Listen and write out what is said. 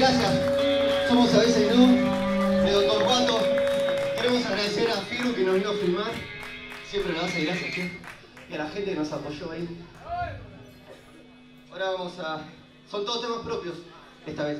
gracias. Somos a veces no, de doctor Torcuato. Queremos agradecer a Firu que nos vino a filmar. Siempre nos hace gracias, ¿sí? Y a la gente que nos apoyó ahí. Ahora vamos a. Son todos temas propios esta vez.